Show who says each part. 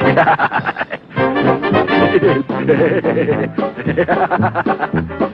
Speaker 1: Ha ha ha ha!